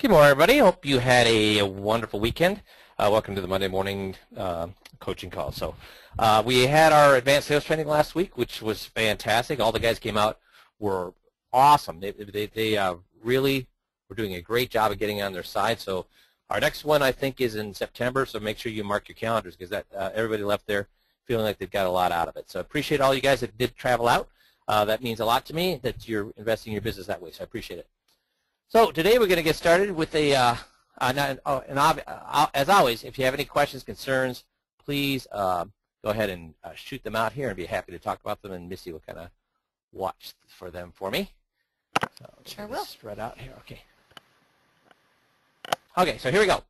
Good morning, everybody. Hope you had a wonderful weekend. Uh, welcome to the Monday morning uh, coaching call. So uh, we had our advanced sales training last week, which was fantastic. All the guys came out were awesome. They, they, they uh, really were doing a great job of getting on their side. So our next one, I think, is in September. So make sure you mark your calendars because that uh, everybody left there feeling like they've got a lot out of it. So appreciate all you guys that did travel out. Uh, that means a lot to me that you're investing in your business that way. So I appreciate it. So today we're going to get started with a, uh, uh, oh, and uh, as always, if you have any questions, concerns, please uh, go ahead and uh, shoot them out here and be happy to talk about them. And Missy will kind of watch for them for me. So sure will. Spread out here. Okay. Okay, so here we go.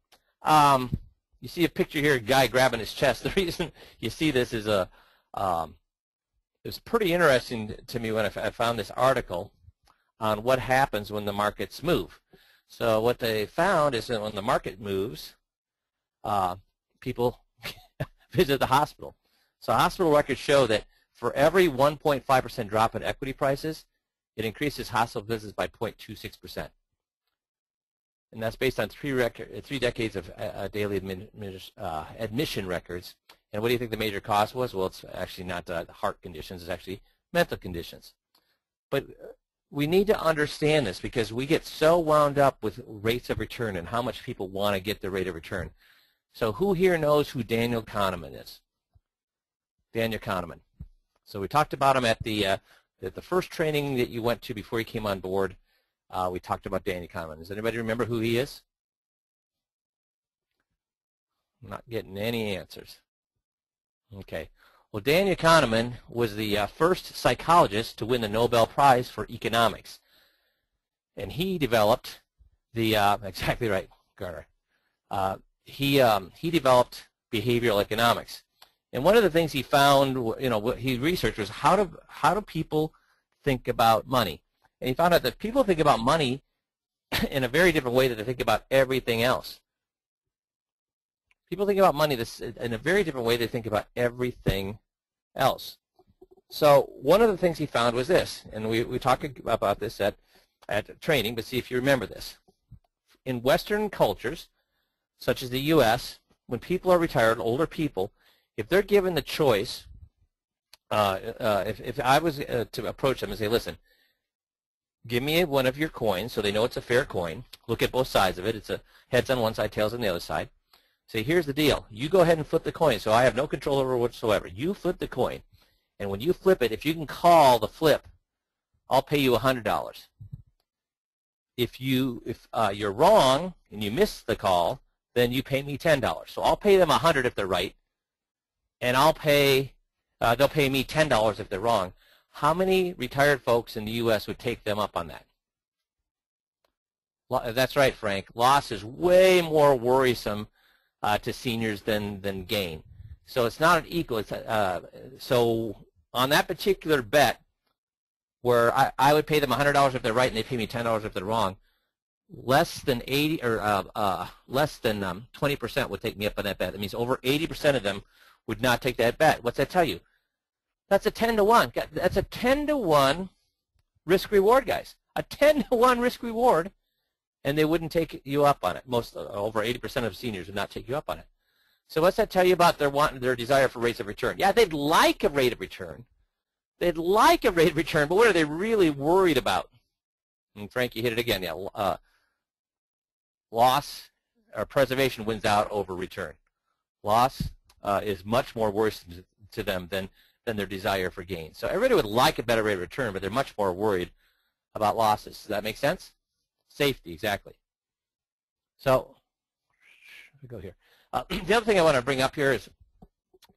Um, you see a picture here, a guy grabbing his chest. The reason you see this is a, um, it was pretty interesting to me when I found this article on what happens when the markets move. So what they found is that when the market moves, uh, people visit the hospital. So hospital records show that for every 1.5% drop in equity prices, it increases hospital visits by 0.26%. And that's based on three, record, three decades of uh, uh daily uh, admission records. And what do you think the major cause was? Well, it's actually not uh, heart conditions. It's actually mental conditions. But we need to understand this because we get so wound up with rates of return and how much people want to get the rate of return. So who here knows who Daniel Kahneman is? Daniel Kahneman. So we talked about him at the uh, at the first training that you went to before you came on board. Uh, we talked about Daniel Kahneman. Does anybody remember who he is? I'm not getting any answers. Okay. Well, Daniel Kahneman was the uh, first psychologist to win the Nobel Prize for economics. And he developed the, uh, exactly right, Garner. Uh, he, um, he developed behavioral economics. And one of the things he found, you know, what he researched was how do, how do people think about money? And he found out that people think about money in a very different way than they think about everything else. People think about money this, in a very different way they think about everything else. So one of the things he found was this, and we, we talked about this at, at training, but see if you remember this. In Western cultures, such as the U.S., when people are retired, older people, if they're given the choice, uh, uh, if, if I was uh, to approach them and say, listen, give me one of your coins so they know it's a fair coin, look at both sides of it, it's a heads on one side, tails on the other side, Say, here's the deal. You go ahead and flip the coin, so I have no control over whatsoever. You flip the coin, and when you flip it, if you can call the flip, I'll pay you $100. If you if uh, you're wrong and you miss the call, then you pay me $10. So I'll pay them 100 if they're right, and I'll pay uh, they'll pay me $10 if they're wrong. How many retired folks in the U.S. would take them up on that? That's right, Frank. Loss is way more worrisome uh, to seniors than than gain. So it's not an equal. It's uh, so on that particular bet, where I, I would pay them $100 if they're right and they pay me $10 if they're wrong, less than 80 or uh, uh, less than 20% um, would take me up on that bet. That means over 80% of them would not take that bet. What's that tell you? That's a 10 to 1. That's a 10 to 1 risk reward, guys. A 10 to 1 risk reward and they wouldn't take you up on it. Most uh, over 80% of seniors would not take you up on it. So what's that tell you about their want, their desire for rates of return? Yeah, they'd like a rate of return. They'd like a rate of return, but what are they really worried about? And Frank, you hit it again. Yeah, uh, loss or preservation wins out over return. Loss uh, is much more worrisome to them than than their desire for gain. So everybody would like a better rate of return, but they're much more worried about losses. Does that make sense? Safety, exactly. So, we go here. Uh, the other thing I want to bring up here is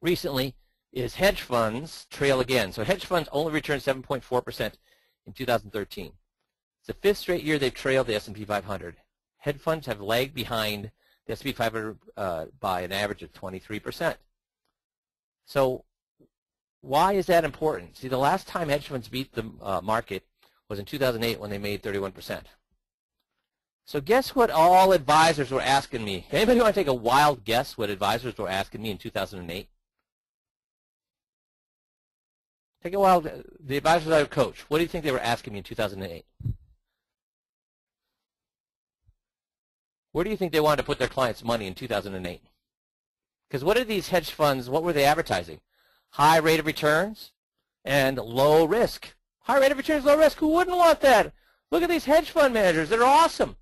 recently is hedge funds trail again. So hedge funds only returned 7.4% in 2013. It's the fifth straight year they've trailed the S&P 500. Hedge funds have lagged behind the S&P 500 uh, by an average of 23%. So why is that important? See, the last time hedge funds beat the uh, market was in 2008 when they made 31%. So guess what all advisors were asking me? Anybody want to take a wild guess what advisors were asking me in 2008? Take a wild, the advisors I coach, what do you think they were asking me in 2008? where do you think they wanted to put their clients' money in 2008? Because what are these hedge funds, what were they advertising? High rate of returns and low risk. High rate of returns, low risk. Who wouldn't want that? Look at these hedge fund managers. They're awesome.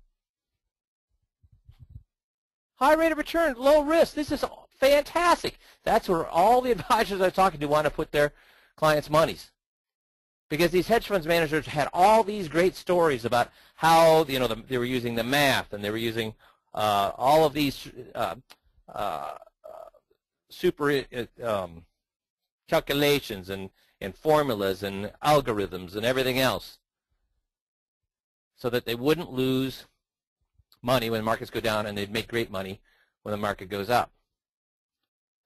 High rate of return, low risk. This is fantastic. That's where all the advisors I'm talking to want to put their clients' monies. Because these hedge funds managers had all these great stories about how you know the, they were using the math and they were using uh, all of these uh, uh, super uh, um, calculations and, and formulas and algorithms and everything else so that they wouldn't lose money when markets go down and they'd make great money when the market goes up.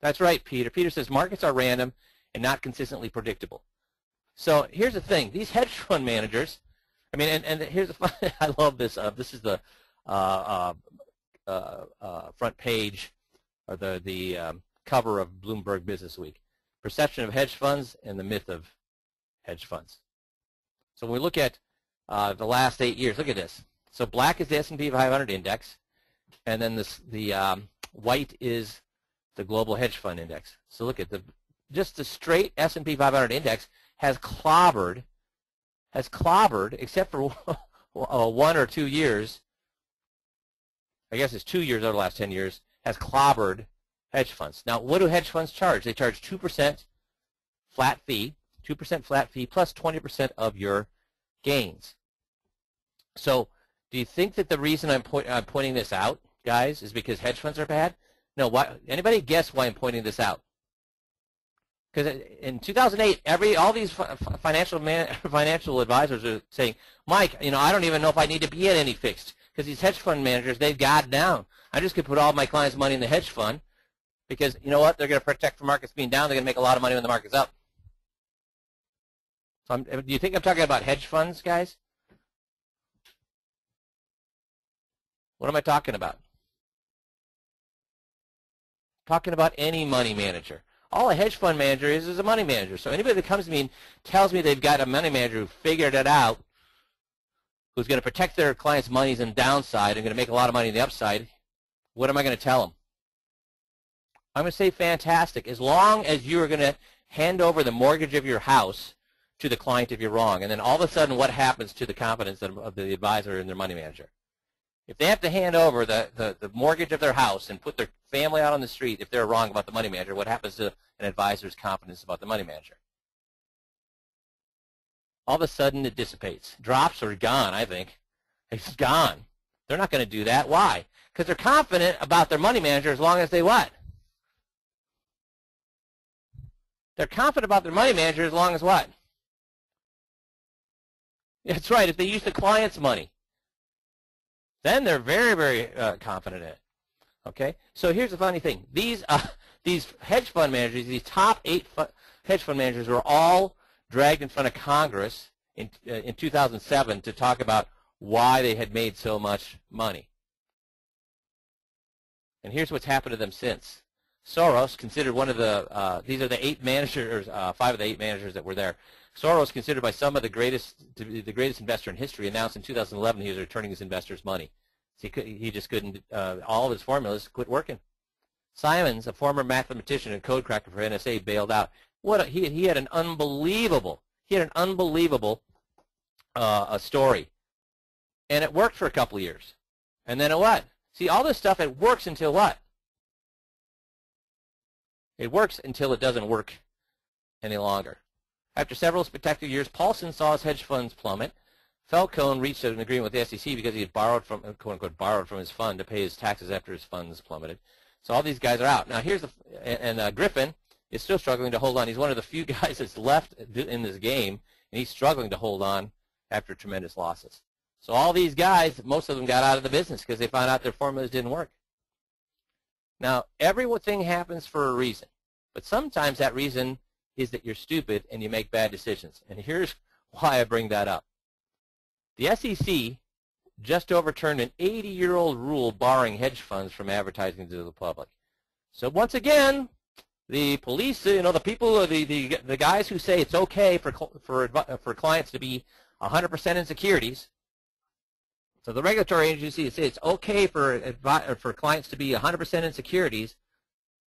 That's right, Peter. Peter says markets are random and not consistently predictable. So here's the thing. These hedge fund managers, I mean, and, and here's the fun, I love this. Uh, this is the uh, uh, uh, front page or the, the um, cover of Bloomberg Business Week. Perception of hedge funds and the myth of hedge funds. So when we look at uh, the last eight years, look at this. So black is the S&P 500 index, and then this, the um, white is the global hedge fund index. So look at the just the straight S&P 500 index has clobbered, has clobbered, except for one or two years. I guess it's two years over the last 10 years, has clobbered hedge funds. Now, what do hedge funds charge? They charge 2% flat fee, 2% flat fee plus 20% of your gains. So do you think that the reason I'm, point, I'm pointing this out, guys, is because hedge funds are bad? No. Why, anybody guess why I'm pointing this out? Because uh, in 2008, every all these financial man, financial advisors are saying, Mike, you know, I don't even know if I need to be in any fixed because these hedge fund managers, they've got down. I just could put all my clients' money in the hedge fund because you know what? They're going to protect from markets being down. They're going to make a lot of money when the market's up. So do you think I'm talking about hedge funds, guys? What am I talking about? Talking about any money manager. All a hedge fund manager is is a money manager. So anybody that comes to me and tells me they've got a money manager who figured it out, who's going to protect their clients' monies in downside and going to make a lot of money in the upside, what am I going to tell them? I'm going to say fantastic. As long as you are going to hand over the mortgage of your house to the client if you're wrong, and then all of a sudden what happens to the confidence of the advisor and their money manager? If they have to hand over the, the, the, mortgage of their house and put their family out on the street if they're wrong about the money manager, what happens to an advisor's confidence about the money manager? All of a sudden it dissipates. Drops are gone, I think. It's gone. They're not going to do that. Why? Because they're confident about their money manager as long as they what? They're confident about their money manager as long as what? That's right. If they use the client's money. Then they're very, very uh, confident in it. Okay, so here's the funny thing: these uh, these hedge fund managers, these top eight hedge fund managers, were all dragged in front of Congress in uh, in 2007 to talk about why they had made so much money. And here's what's happened to them since. Soros, considered one of the, uh, these are the eight managers, uh, five of the eight managers that were there. Soros, considered by some of the greatest, the greatest investor in history, announced in 2011 he was returning his investors' money. He, could, he just couldn't, uh, all of his formulas quit working. Simons, a former mathematician and code cracker for NSA, bailed out. What a, he, he had an unbelievable, he had an unbelievable uh, a story. And it worked for a couple of years. And then it what? See, all this stuff, it works until what? It works until it doesn't work any longer. After several spectacular years, Paulson saw his hedge funds plummet. Falcone reached an agreement with the SEC because he had borrowed from, quote unquote, borrowed from his fund to pay his taxes after his funds plummeted. So all these guys are out. Now here's the, and uh, Griffin is still struggling to hold on. He's one of the few guys that's left in this game, and he's struggling to hold on after tremendous losses. So all these guys, most of them got out of the business because they found out their formulas didn't work. Now, everything happens for a reason, but sometimes that reason is that you're stupid and you make bad decisions. And here's why I bring that up. The SEC just overturned an 80-year-old rule barring hedge funds from advertising to the public. So once again, the police, you know, the people, the, the, the guys who say it's okay for, for, for clients to be 100% in securities, So the regulatory agency says it's okay for for clients to be 100% in securities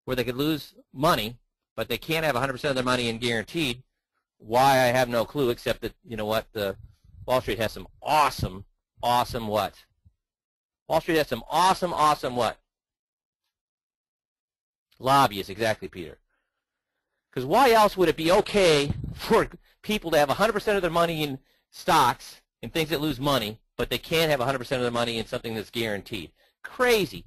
where they could lose money, but they can't have 100% of their money in guaranteed. Why I have no clue, except that you know what the Wall Street has some awesome, awesome what? Wall Street has some awesome, awesome what? Lobbyists, exactly, Peter. Because why else would it be okay for people to have 100% of their money in stocks and things that lose money, but they can't have 100% of their money in something that's guaranteed? Crazy.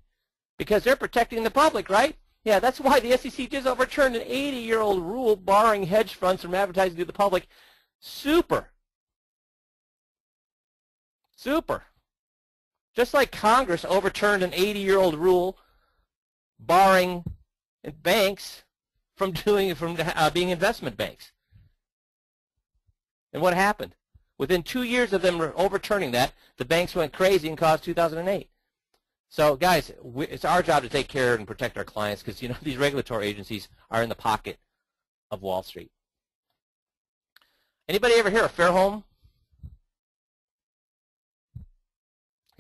Because they're protecting the public, right? Yeah, that's why the SEC just overturned an 80-year-old rule barring hedge funds from advertising to the public. Super. Super. Just like Congress overturned an 80-year-old rule barring banks from doing from uh, being investment banks. And what happened? Within two years of them overturning that, the banks went crazy and caused 2008. So, guys, we, it's our job to take care and protect our clients because you know these regulatory agencies are in the pocket of Wall Street. Anybody ever hear of Fairholme?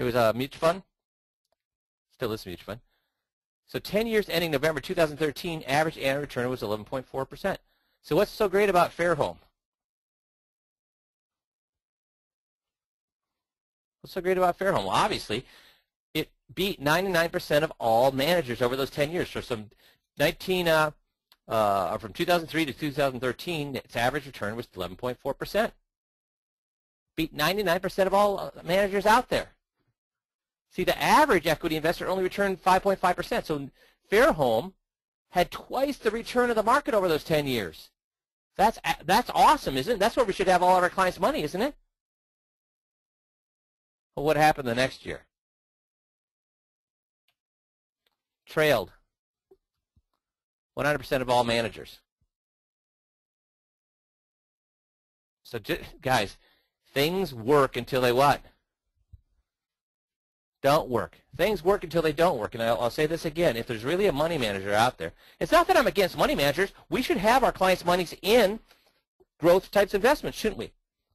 It was a mutual fund. Still is a mutual fund. So 10 years ending November 2013, average annual return was 11.4%. So what's so great about Fairholme? What's so great about Fairholme? Well, obviously, it beat 99% of all managers over those 10 years. So some 19, uh, uh, from 2003 to 2013, its average return was 11.4%. Beat 99% of all uh, managers out there. See, the average equity investor only returned 5.5%. So Fairholme had twice the return of the market over those 10 years. That's that's awesome, isn't it? That's where we should have all of our clients' money, isn't it? Well, what happened the next year? Trailed 100% of all managers. So, guys, things work until they what? Don't work. Things work until they don't work. And I'll, I'll, say this again. If there's really a money manager out there, it's not that I'm against money managers. We should have our clients' monies in growth types investments, shouldn't we?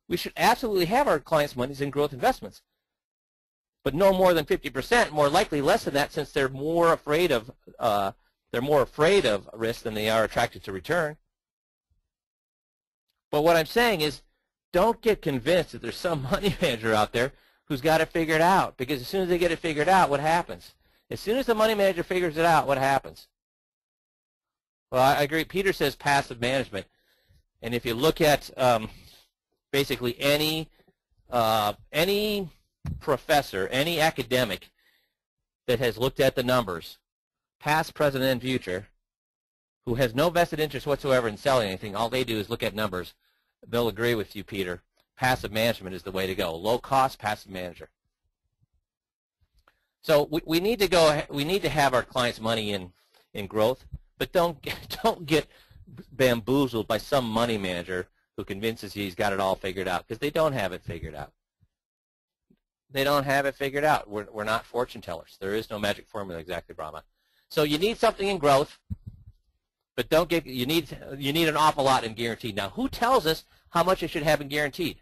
We should absolutely have our clients' monies in growth investments. But no more than 50%, more likely less than that since they're more afraid of uh, they're more afraid of risk than they are attracted to return. But what I'm saying is don't get convinced that there's some money manager out there who's got it figured out. Because as soon as they get it figured out, what happens? As soon as the money manager figures it out, what happens? Well, I agree. Peter says passive management. And if you look at um, basically any uh, any professor, any academic that has looked at the numbers, past, present, and future, who has no vested interest whatsoever in selling anything, all they do is look at numbers. They'll agree with you, Peter, passive management is the way to go. Low cost passive manager. So we, we need to go. We need to have our clients' money in in growth, but don't don't get bamboozled by some money manager who convinces you he's got it all figured out because they don't have it figured out. They don't have it figured out. We're we're not fortune tellers. There is no magic formula, exactly, Brahma. So you need something in growth, but don't get you need you need an awful lot in guaranteed. Now, who tells us how much it should have in guaranteed?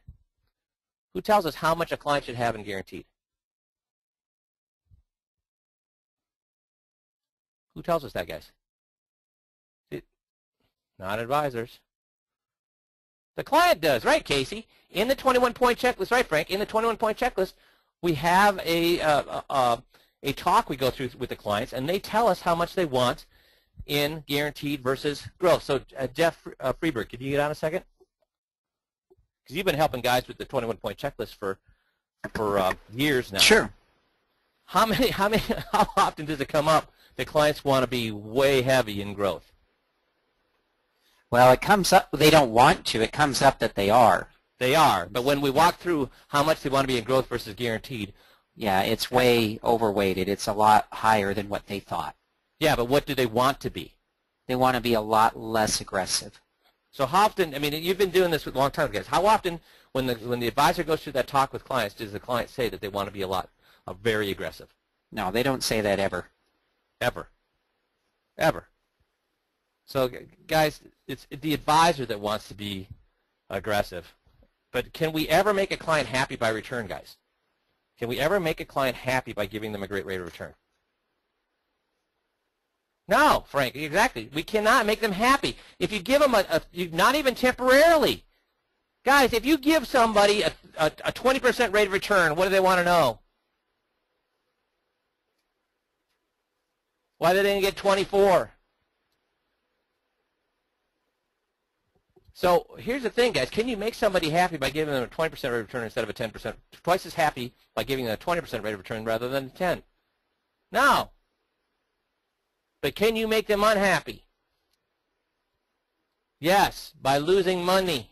Who tells us how much a client should have in guaranteed? Who tells us that, guys? It, not advisors. The client does, right, Casey? In the 21-point checklist, right, Frank? In the 21-point checklist, we have a, uh, uh, a talk we go through with the clients, and they tell us how much they want in guaranteed versus growth. So, uh, Jeff uh, Freeberg, could you get on a second? Because you've been helping guys with the 21-point checklist for for uh, years now. Sure. How many? How many? How often does it come up that clients want to be way heavy in growth? Well, it comes up. They don't want to. It comes up that they are. They are, but when we walk through how much they want to be in growth versus guaranteed. Yeah, it's way overweighted. It's a lot higher than what they thought. Yeah, but what do they want to be? They want to be a lot less aggressive. So how often, I mean, you've been doing this for a long time, guys. How often, when the when the advisor goes through that talk with clients, does the client say that they want to be a lot, uh, very aggressive? No, they don't say that ever. Ever. Ever. So, guys, it's the advisor that wants to be aggressive. But can we ever make a client happy by return, guys? Can we ever make a client happy by giving them a great rate of return? No, Frank, exactly. We cannot make them happy. If you give them a, a not even temporarily. Guys, if you give somebody a, a, a 20% rate of return, what do they want to know? Why they get 24? So here's the thing, guys. Can you make somebody happy by giving them a 20% rate of return instead of a 10%? Twice as happy by giving them a 20% rate of return rather than a 10. No. But can you make them unhappy? Yes, by losing money.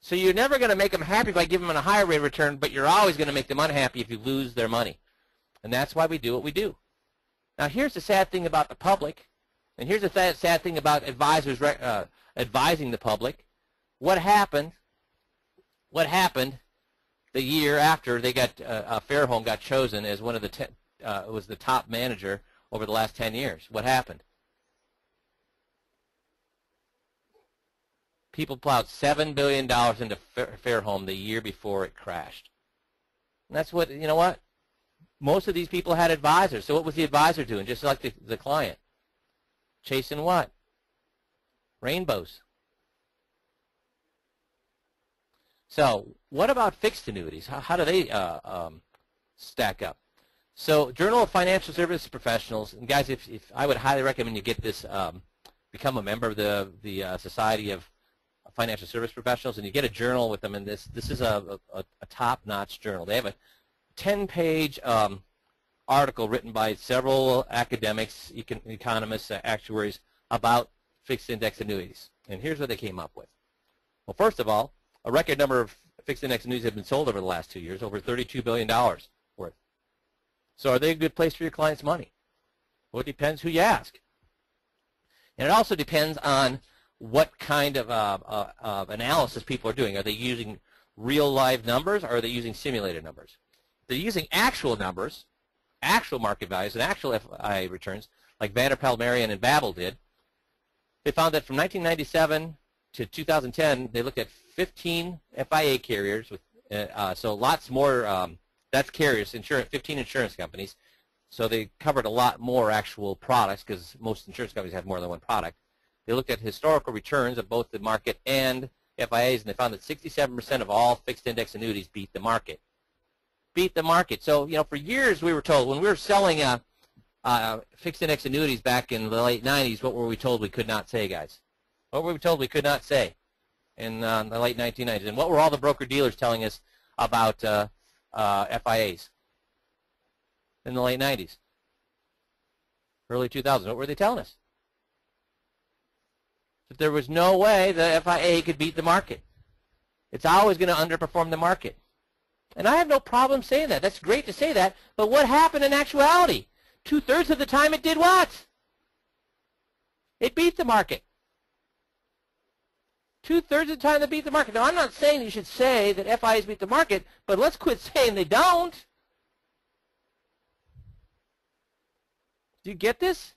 So you're never going to make them happy by giving them a higher rate of return, but you're always going to make them unhappy if you lose their money. And that's why we do what we do. Now here's the sad thing about the public, and here's the th sad thing about advisors uh, advising the public. What happened? What happened the year after they got uh, uh, Fairholme got chosen as one of the uh, was the top manager over the last 10 years? What happened? People plowed $7 billion into Fairholme the year before it crashed. And that's what, you know what? Most of these people had advisors. So what was the advisor doing? Just like the, the client. Chasing what? Rainbows. So what about fixed annuities? How, how do they uh, um, stack up? So Journal of Financial Services Professionals, and guys, if, if I would highly recommend you get this, um, become a member of the the uh, Society of Financial Service Professionals, and you get a journal with them. And this this is a, a, a top-notch journal. They have a 10-page um, article written by several academics, econ economists, uh, actuaries about fixed index annuities. And here's what they came up with. Well, first of all, a record number of fixed index annuities have been sold over the last two years, over $32 billion. So are they a good place for your client's money? Well, it depends who you ask. And it also depends on what kind of, uh, uh, analysis people are doing. Are they using real live numbers or are they using simulated numbers? If they're using actual numbers, actual market values and actual FI returns, like VanderPal, Marrion, and Babbel did, they found that from 1997 to 2010, they looked at 15 FIA carriers, with uh, uh, so lots more, um, that's carriers, insurance, 15 insurance companies. So they covered a lot more actual products because most insurance companies have more than one product. They looked at historical returns of both the market and FIAs, and they found that 67% of all fixed index annuities beat the market. Beat the market. So, you know, for years we were told when we were selling a, uh, fixed index annuities back in the late 90s, what were we told we could not say, guys? What were we told we could not say in uh, the late 1990s? And what were all the broker-dealers telling us about uh, FIAs in the late 90s? Early 2000s, what were they telling us? That there was no way the FIA could beat the market. It's always going to underperform the market. And I have no problem saying that. That's great to say that. But what happened in actuality? Two-thirds of the time it did what? It beat the market. Two-thirds of the time they beat the market. Now, I'm not saying you should say that FIs beat the market, but let's quit saying they don't. Do you get this?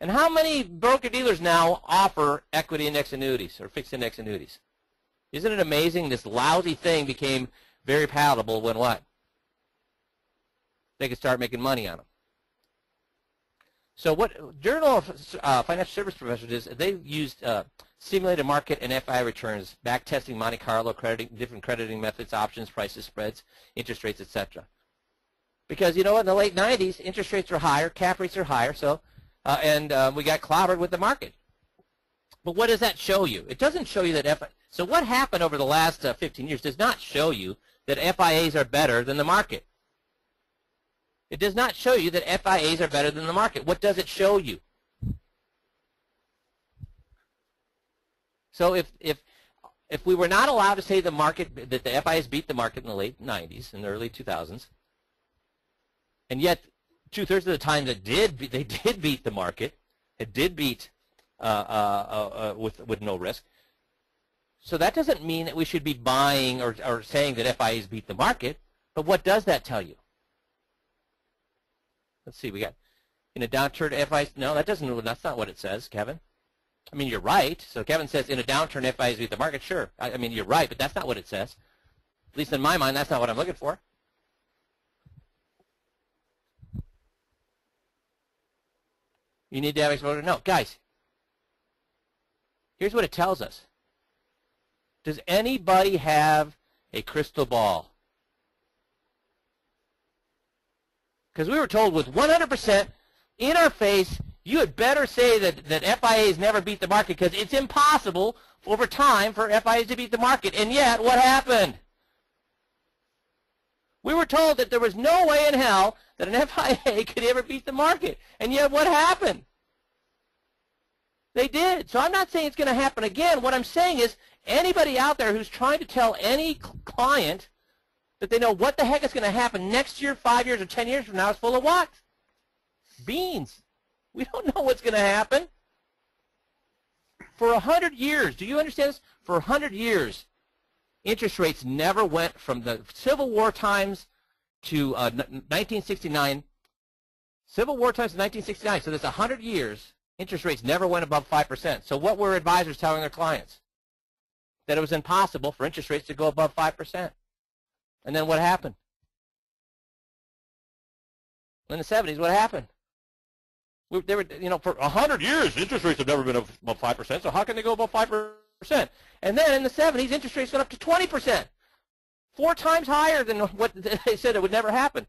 And how many broker-dealers now offer equity index annuities or fixed index annuities? Isn't it amazing this lousy thing became very palatable when what? They could start making money on them. So what Journal of uh, Financial Service Professionals is, they used uh, simulated market and FI returns, back testing Monte Carlo, crediting, different crediting methods, options, prices, spreads, interest rates, etc. Because, you know, in the late 90s, interest rates are higher, cap rates are higher, so uh, and uh, we got clobbered with the market. But what does that show you? It doesn't show you that FI. So what happened over the last uh, 15 years does not show you that FIAs are better than the market. It does not show you that FIAs are better than the market. What does it show you? So if if if we were not allowed to say the market that the FIAs beat the market in the late 90s and early 2000s, and yet two thirds of the time that did they did beat the market, it did beat uh, uh, uh, uh, with with no risk. So that doesn't mean that we should be buying or, or saying that FIAs beat the market. But what does that tell you? Let's see, we got in a downturn FIs. No, that doesn't. That's not what it says, Kevin. I mean, you're right. So Kevin says in a downturn FIs beat the market. Sure. I, I mean, you're right, but that's not what it says. At least in my mind, that's not what I'm looking for. You need to have exposure? No. Guys, here's what it tells us. Does anybody have a crystal ball? Because we were told with 100% in our face, you had better say that, that FIAs never beat the market because it's impossible over time for FIAs to beat the market. And yet, what happened? We were told that there was no way in hell that an FIA could ever beat the market. And yet, what happened? They did. So I'm not saying it's going to happen again. What I'm saying is anybody out there who's trying to tell any client that they know what the heck is going to happen next year, five years, or ten years from now is full of what? Beans. We don't know what's going to happen. For a hundred years, do you understand this? For a hundred years, interest rates never went from the Civil War times to uh, 1969. Civil War times to 1969. So that's a hundred years. Interest rates never went above five percent. So what were advisors telling their clients? That it was impossible for interest rates to go above five percent. And then what happened? In the 70s, what happened? We, they were, you know, for 100 years, interest rates have never been above 5%, so how can they go above 5%? And then in the 70s, interest rates went up to 20%, four times higher than what they said it would never happen.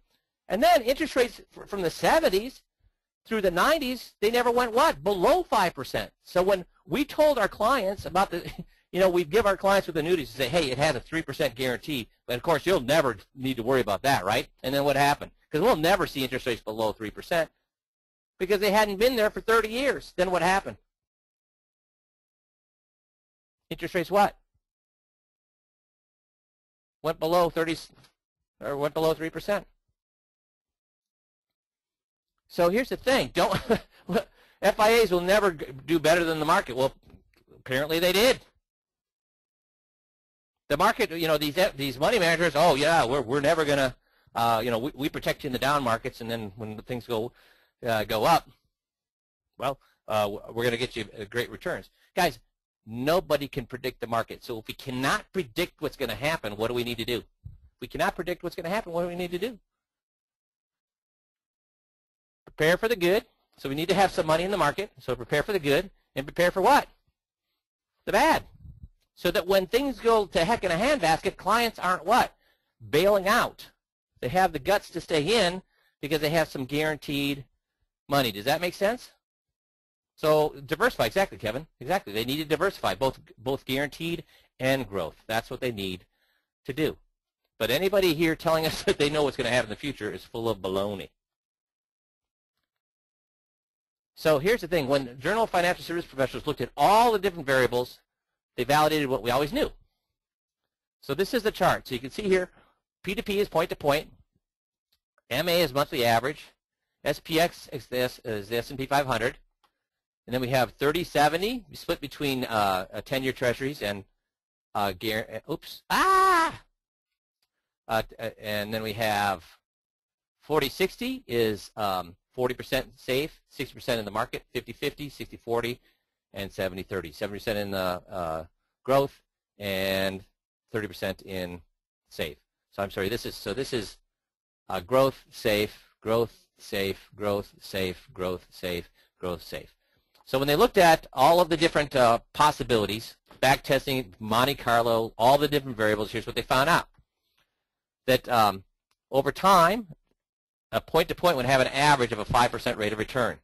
And then interest rates from the 70s through the 90s, they never went what? Below 5%. So when we told our clients about the, you know, we give our clients with annuities to say, hey, it has a 3% guarantee, but of course you'll never need to worry about that, right? And then what happened? Because we'll never see interest rates below 3% because they hadn't been there for 30 years. Then what happened? Interest rates what? Went below 30 or went below 3%. So here's the thing, don't FIAs will never do better than the market. Well, apparently they did. The market, you know, these these money managers, oh yeah, we're we're never gonna, uh, you know, we, we protect you in the down markets, and then when things go uh, go up, well, uh, we're going to get you uh, great returns. Guys, nobody can predict the market. So if we cannot predict what's going to happen, what do we need to do? If we cannot predict what's going to happen, what do we need to do? Prepare for the good. So we need to have some money in the market. So prepare for the good. And prepare for what? The bad. So that when things go to heck in a handbasket, clients aren't what? Bailing out. They have the guts to stay in because they have some guaranteed money. Does that make sense? So diversify, exactly, Kevin. Exactly. They need to diversify, both both guaranteed and growth. That's what they need to do. But anybody here telling us that they know what's going to happen in the future is full of baloney. So here's the thing. When Journal of Financial Service Professionals looked at all the different variables, they validated what we always knew. So this is the chart. So you can see here, P2P is point to point. MA is monthly average. SPX is the S&P 500. And then we have 3070, split between uh, 10-year treasuries and, uh, uh, oops, ah! Uh, uh, and then we have 4060 is 40% um, safe, 60% in the market, 50-50, 60-40, and 70-30. 70% in uh, growth and 30% in safe. So I'm sorry, this is, so this is growth, safe, growth, safe, growth, safe, growth, safe, growth, safe. So when they looked at all of the different uh, possibilities, back testing, Monte Carlo, all the different variables, here's what they found out. That um, over time, a point-to-point -point would have an average of a 5% rate of return.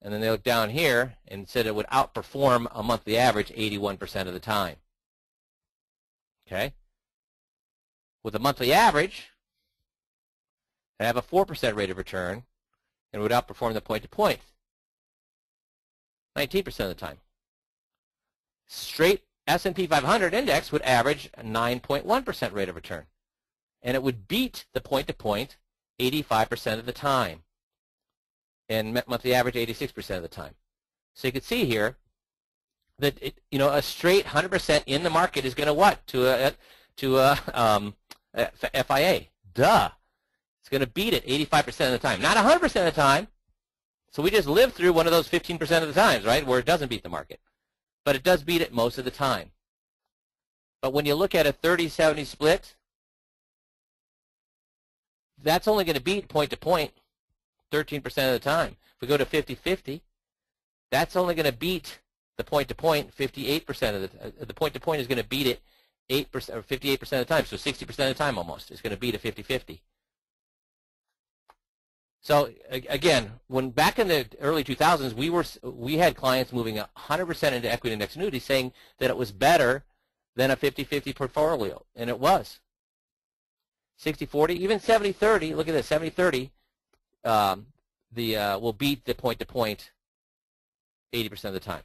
And then they looked down here and said it would outperform a monthly average 81% of the time. Okay? With a monthly average, and have a 4% rate of return and would outperform the point-to-point 19% of the time. Straight S&P 500 index would average a 9.1% rate of return, and it would beat the point-to-point 85% of the time, and monthly average 86% of the time. So you can see here that it, you know a straight 100% in the market is going to what to a to a, um, FIA. Duh. It's going to beat it 85% of the time. Not 100% of the time. So we just live through one of those 15% of the times, right, where it doesn't beat the market. But it does beat it most of the time. But when you look at a 30-70 split, that's only going to beat point to point 13% of the time. If we go to 50-50, that's only going to beat the point-to-point 58% of the, uh, the point-to-point is going to beat it 8% or 58% of the time, so 60% of the time almost. is going to beat a 50-50. So again, when back in the early 2000s, we were we had clients moving 100% into equity index annuity, saying that it was better than a 50-50 portfolio, and it was. 60-40, even 70-30. Look at this, 70-30. Um, the uh, will beat the point-to-point 80% of the time.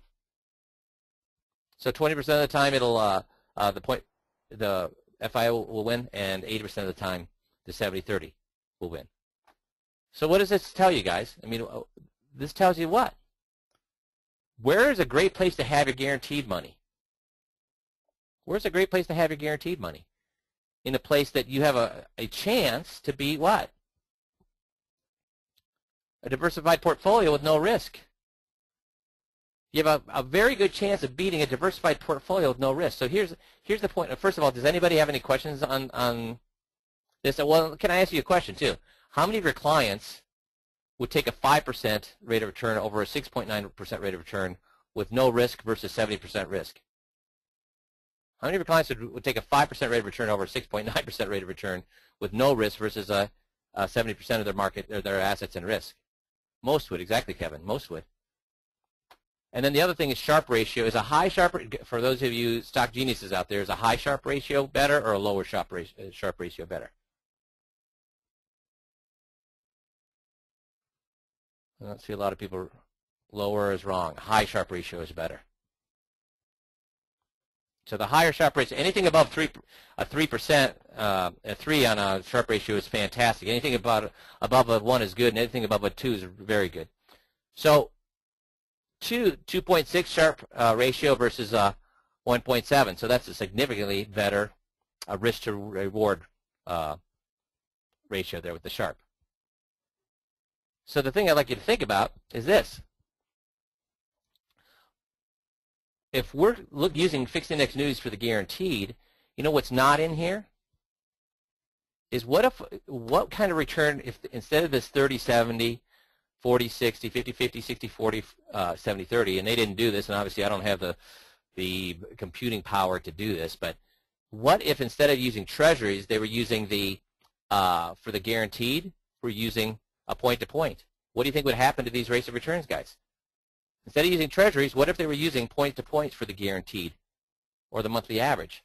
So 20% of the time, it'll uh, uh, the point the FIA will win, and 80% of the time, the 70-30 will win. So what does this tell you guys? I mean, uh, this tells you what? Where is a great place to have your guaranteed money? Where's a great place to have your guaranteed money? In a place that you have a, a chance to be what? A diversified portfolio with no risk. You have a, a very good chance of beating a diversified portfolio with no risk. So here's here's the point. First of all, does anybody have any questions on, on this? Uh, well, can I ask you a question too? How many of your clients would take a 5% rate of return over a 6.9% rate of return with no risk versus 70% risk? How many of your clients would, would take a 5% rate of return over a 6.9% rate of return with no risk versus a, a 70% of their market or their assets in risk? Most would, exactly, Kevin. Most would. And then the other thing is Sharpe ratio. Is a high Sharpe for those of you stock geniuses out there, is a high Sharpe ratio better or a lower Sharpe ratio, uh, Sharpe ratio better? I don't see a lot of people lower is wrong. High Sharpe ratio is better. So the higher Sharpe ratio, anything above three, a three percent, uh, a three on a Sharpe ratio is fantastic. Anything above above a one is good, and anything above a two is very good. So two 2.6 Sharpe uh, ratio versus a 1.7. So that's a significantly better uh, risk to reward uh, ratio there with the Sharpe. So the thing I'd like you to think about is this. If we're look, using fixed index annuities for the guaranteed, you know what's not in here? Is what if what kind of return if instead of this 30 70 40 60 50 50 60 40 uh, 70 30 and they didn't do this and obviously I don't have the the computing power to do this but what if instead of using treasuries they were using the uh, for the guaranteed we're using a point-to-point. What do you think would happen to these rates of returns, guys? Instead of using treasuries, what if they were using point-to-points for the guaranteed or the monthly average?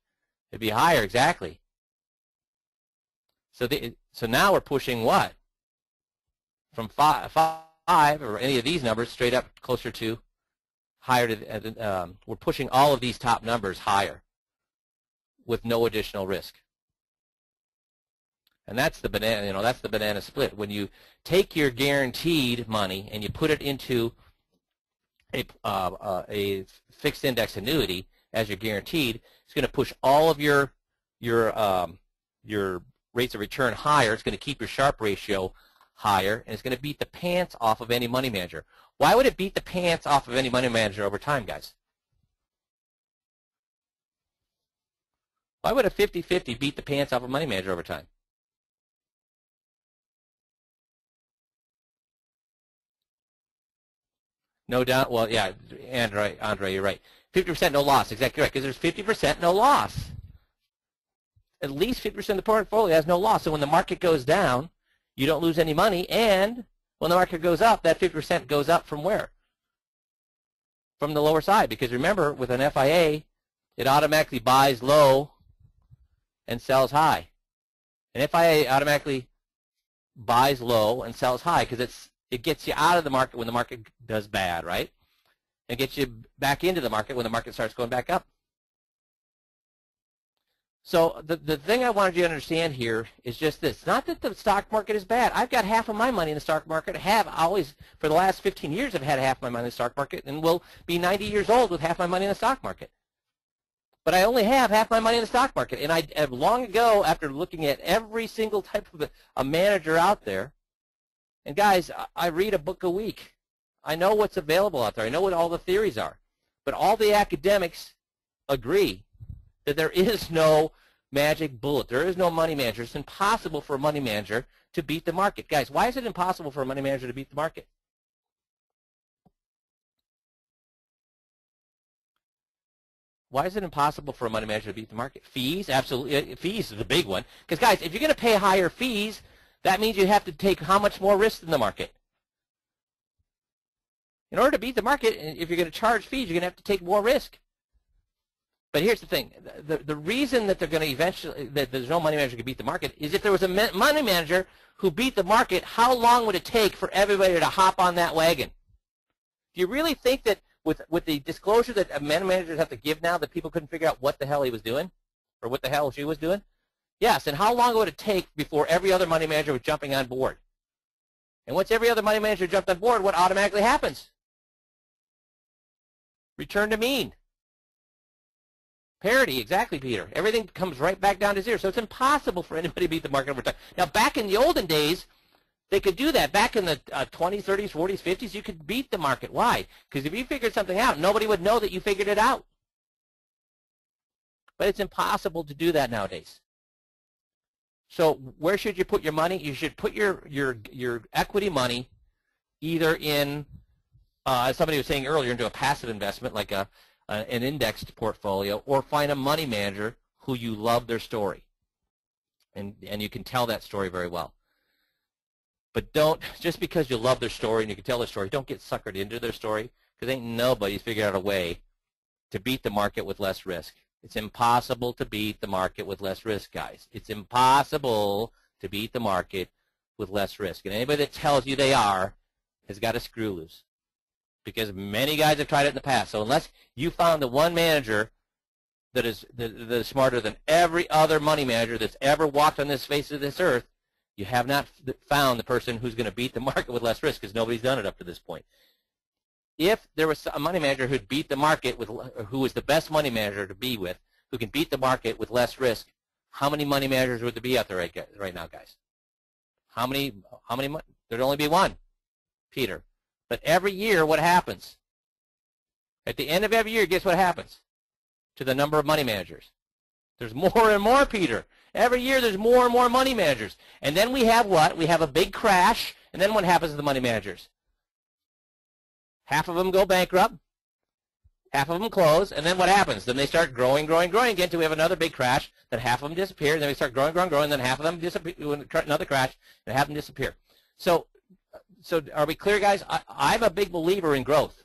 It'd be higher, exactly. So, the, so now we're pushing what? From five, five or any of these numbers straight up closer to higher to, uh, um, we're pushing all of these top numbers higher with no additional risk. And that's the banana, you know, that's the banana split. When you take your guaranteed money and you put it into a, uh, uh, a fixed index annuity as you're guaranteed, it's going to push all of your your um, your rates of return higher. It's going to keep your Sharpe ratio higher, and it's going to beat the pants off of any money manager. Why would it beat the pants off of any money manager over time, guys? Why would a 50-50 beat the pants off a money manager over time? No doubt. Well, yeah, Andre, Andre, you're right. 50% no loss, exactly right, because there's 50% no loss. At least 50% of the portfolio has no loss. So when the market goes down, you don't lose any money, and when the market goes up, that 50% goes up from where? From the lower side, because remember, with an FIA, it automatically buys low and sells high. An FIA automatically buys low and sells high because it's it gets you out of the market when the market does bad, right? And gets you back into the market when the market starts going back up. So the, the thing I wanted you to understand here is just this. Not that the stock market is bad. I've got half of my money in the stock market. I have always, for the last 15 years, I've had half my money in the stock market and will be 90 years old with half my money in the stock market. But I only have half my money in the stock market. And I long ago, after looking at every single type of a, a manager out there, and guys, I read a book a week. I know what's available out there. I know what all the theories are. But all the academics agree that there is no magic bullet. There is no money manager. It's impossible for a money manager to beat the market. Guys, why is it impossible for a money manager to beat the market? Why is it impossible for a money manager to beat the market? Fees, absolutely. Uh, fees is the big one. Because, guys, if you're going to pay higher fees, that means you have to take how much more risk in the market? In order to beat the market, if you're going to charge fees, you're going to have to take more risk. But here's the thing: the the reason that they're going to eventually that there's no money manager can beat the market is if there was a money manager who beat the market, how long would it take for everybody to hop on that wagon? Do you really think that with with the disclosure that money managers have to give now, that people couldn't figure out what the hell he was doing, or what the hell she was doing? Yes, and how long would it take before every other money manager was jumping on board? And once every other money manager jumped on board, what automatically happens? Return to mean. Parity, exactly, Peter. Everything comes right back down to zero. So it's impossible for anybody to beat the market over time. Now, back in the olden days, they could do that. Back in the uh, 20s, 30s, 40s, 50s, you could beat the market. Why? Because if you figured something out, nobody would know that you figured it out. But it's impossible to do that nowadays. So where should you put your money? You should put your your your equity money either in, uh, as somebody was saying earlier, into a passive investment like a uh, an indexed portfolio or find a money manager who you love their story. And, and you can tell that story very well. But don't, just because you love their story and you can tell their story, don't get suckered into their story because ain't nobody's figured out a way to beat the market with less risk. It's impossible to beat the market with less risk, guys. It's impossible to beat the market with less risk. And anybody that tells you they are has got a screw loose because many guys have tried it in the past. So unless you found the one manager that is is smarter than every other money manager that's ever walked on this face of this earth, you have not found the person who's going to beat the market with less risk because nobody's done it up to this point. If there was a money manager who'd beat the market with, who was the best money manager to be with, who can beat the market with less risk, how many money managers would there be out there right, right now, guys? How many? How many? There'd only be one, Peter. But every year, what happens? At the end of every year, guess what happens to the number of money managers? There's more and more, Peter. Every year, there's more and more money managers. And then we have what? We have a big crash, and then what happens to the money managers? Half of them go bankrupt, half of them close, and then what happens? Then they start growing, growing, growing again until we have another big crash, then half of them disappear, and then we start growing, growing, growing, then half of them disappear, another crash, and half of them disappear. So so are we clear, guys? I, I'm a big believer in growth,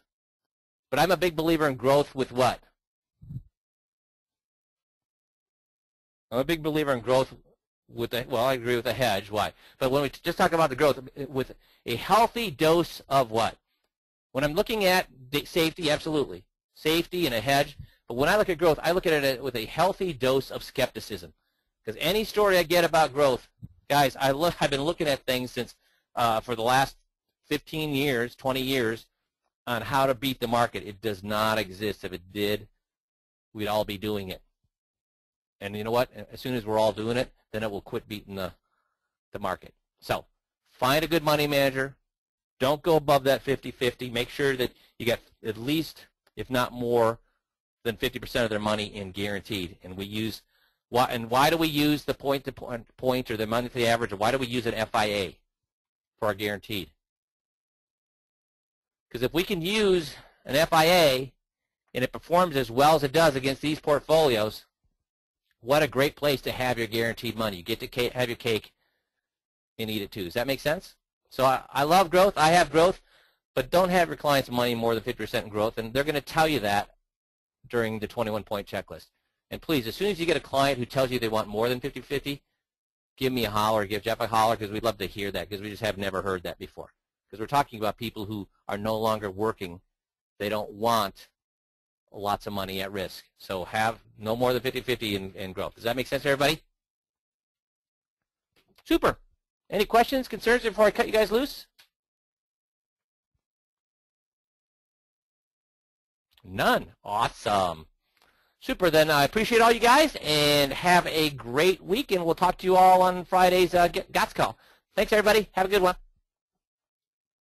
but I'm a big believer in growth with what? I'm a big believer in growth with a, well, I agree with a hedge. Why? But when we just talk about the growth, with a healthy dose of what? When I'm looking at safety, absolutely. Safety and a hedge. But when I look at growth, I look at it with a healthy dose of skepticism. Because any story I get about growth, guys, I look, I've been looking at things since uh, for the last 15 years, 20 years on how to beat the market. It does not exist. If it did, we'd all be doing it. And you know what? As soon as we're all doing it, then it will quit beating the, the market. So find a good money manager. Don't go above that 50-50. Make sure that you get at least, if not more, than 50% of their money in guaranteed. And we use why and why do we use the point to point, point or the monthly average or why do we use an FIA for our guaranteed? Because if we can use an FIA and it performs as well as it does against these portfolios, what a great place to have your guaranteed money. You get to have your cake and eat it too. Does that make sense? So I, I love growth. I have growth, but don't have your clients' money more than 50% in growth, and they're going to tell you that during the 21-point checklist. And please, as soon as you get a client who tells you they want more than 50-50, give me a holler, give Jeff a holler, because we'd love to hear that, because we just have never heard that before because we're talking about people who are no longer working. They don't want lots of money at risk. So have no more than 50-50 in, in growth. Does that make sense, everybody? Super. Any questions, concerns before I cut you guys loose? None. Awesome. Super. Then I appreciate all you guys and have a great week. And we'll talk to you all on Friday's uh, GOTS call. Thanks, everybody. Have a good one.